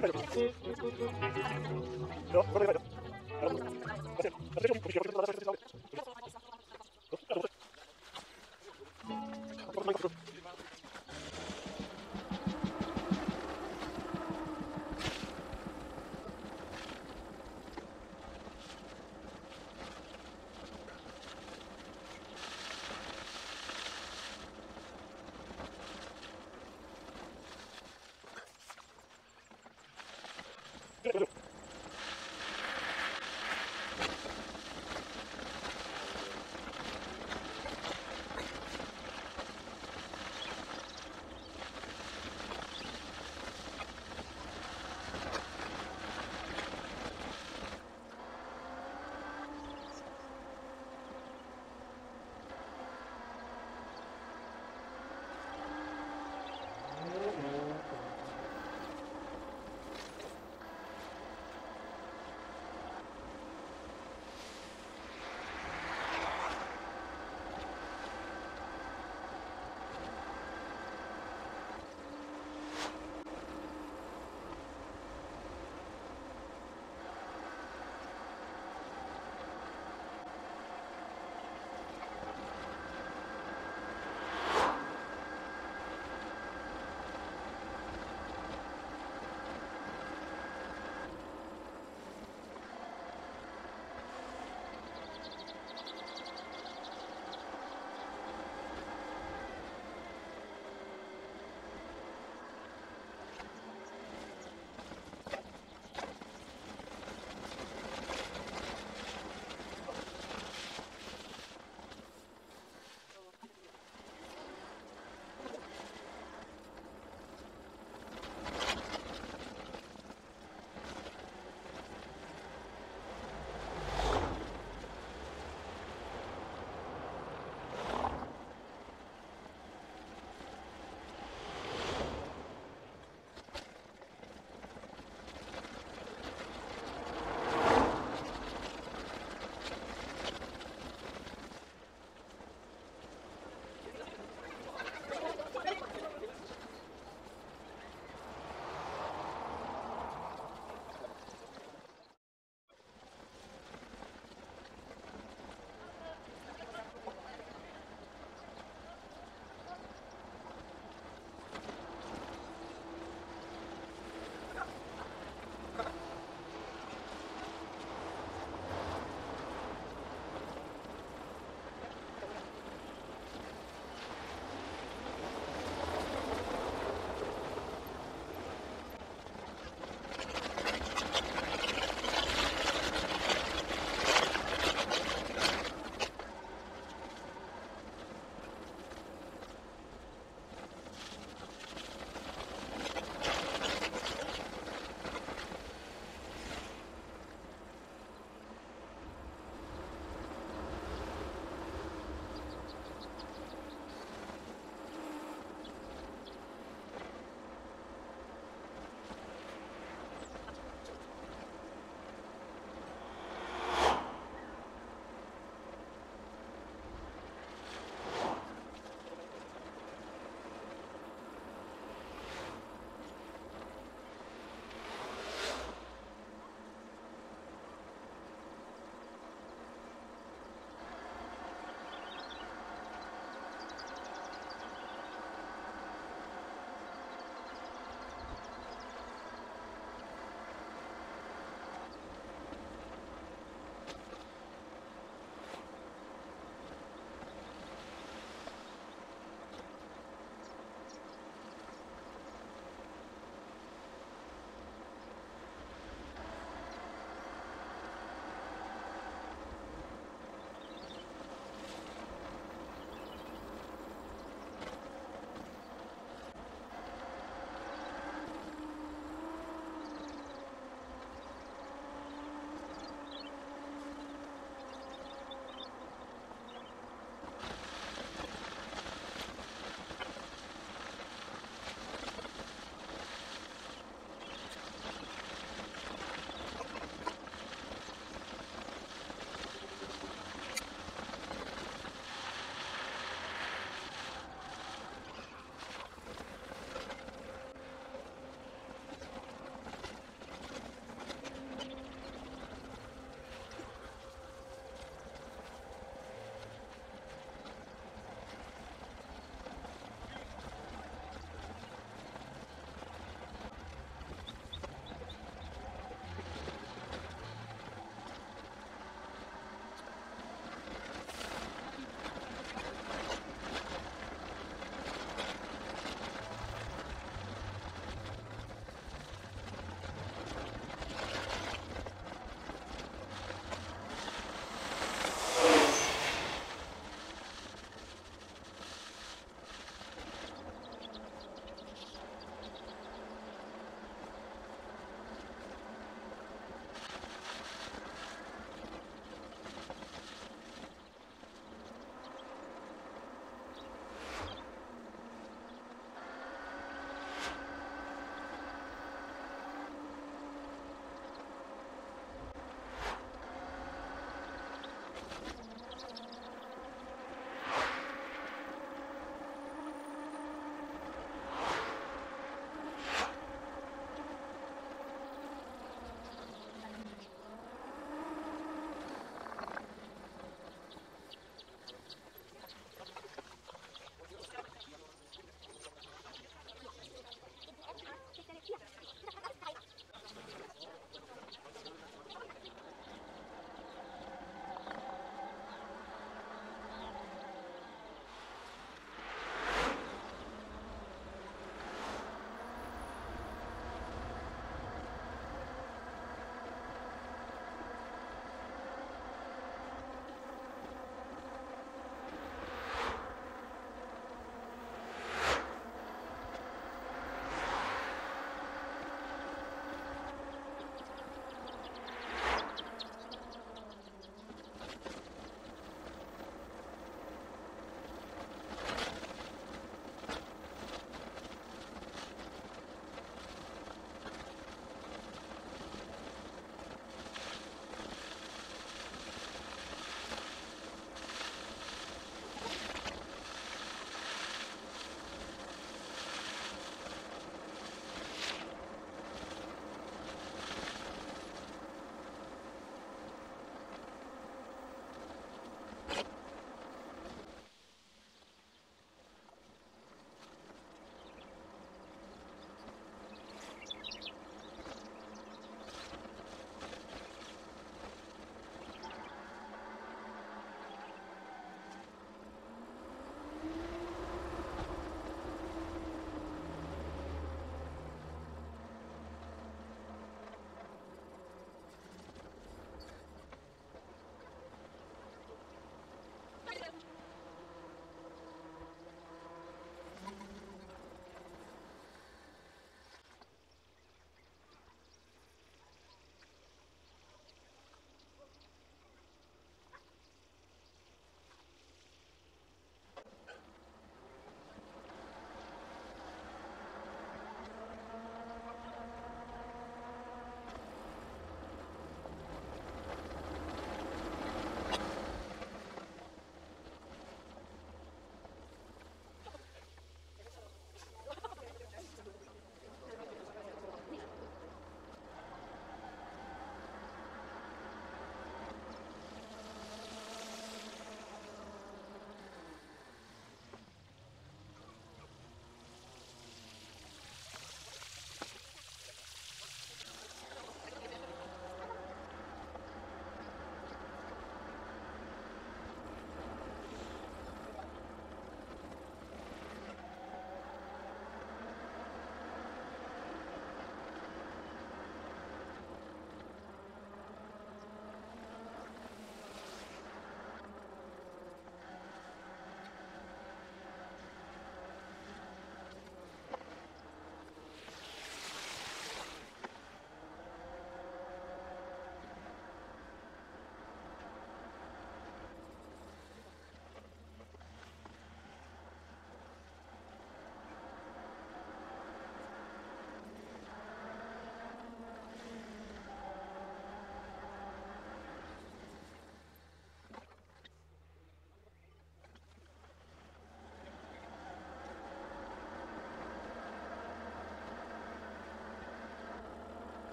快走！走，快点，快点！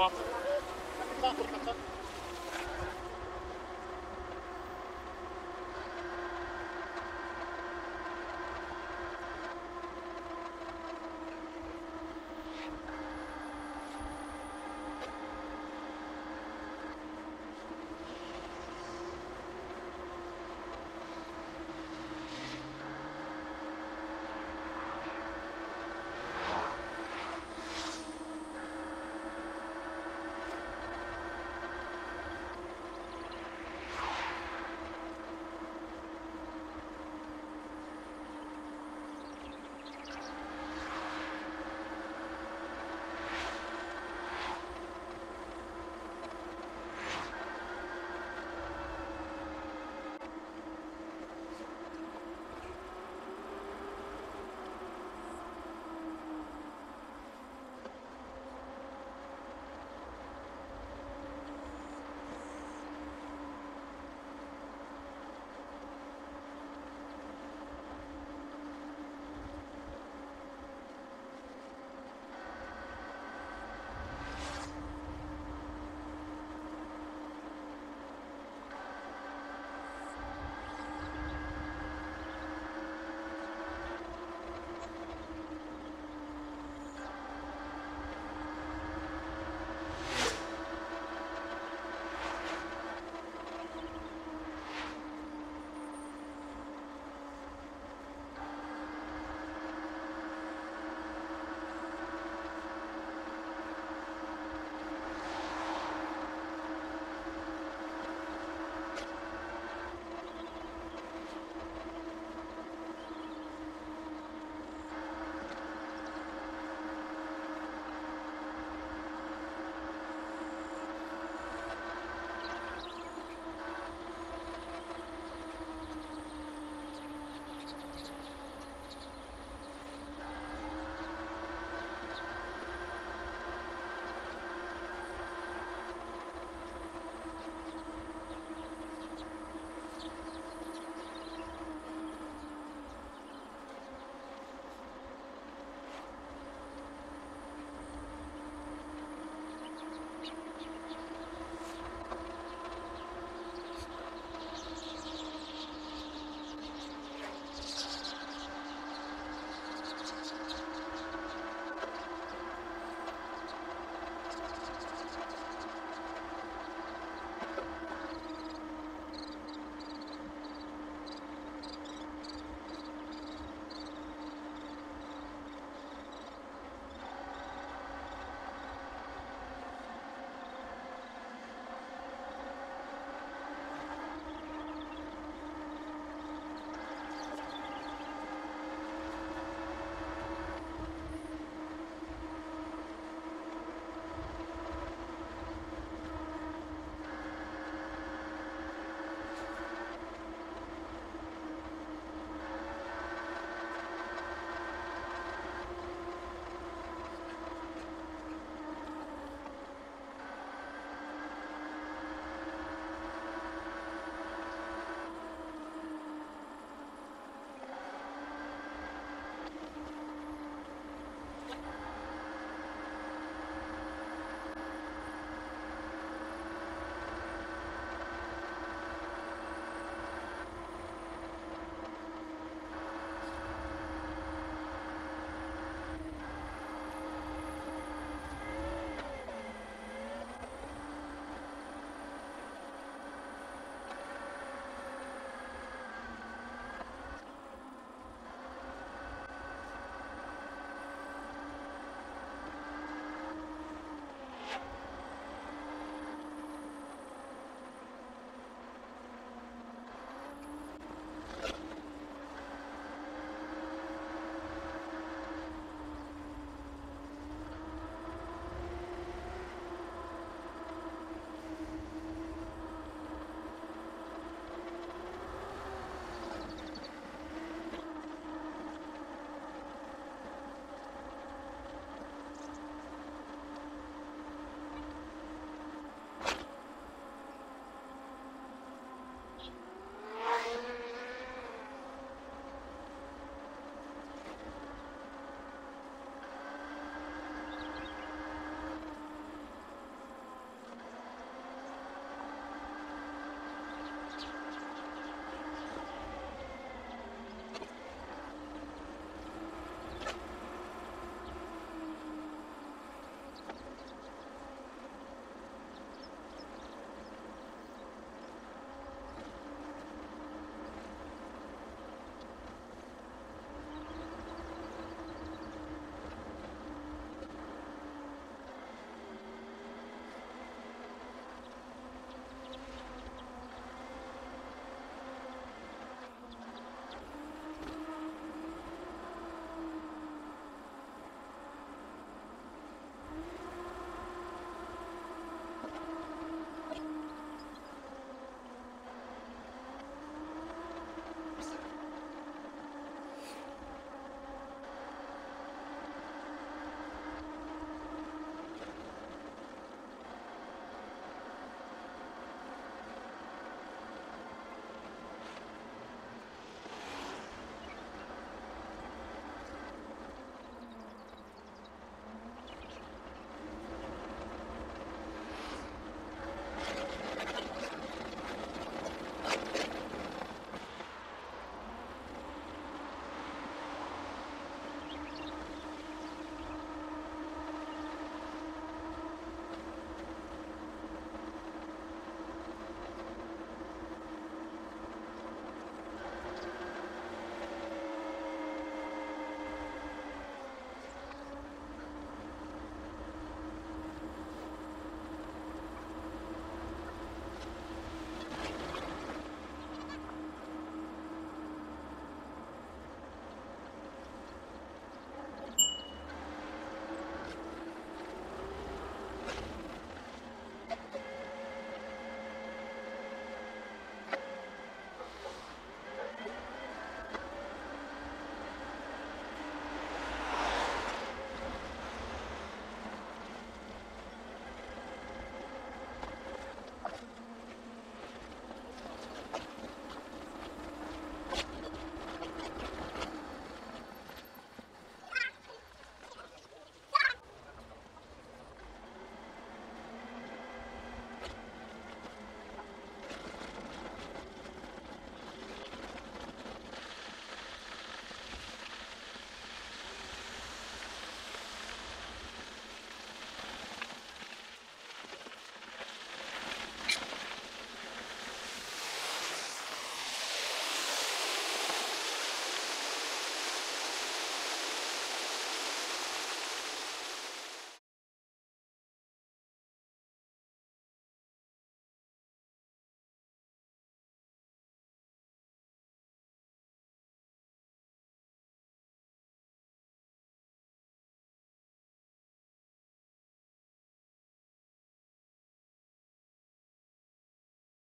off.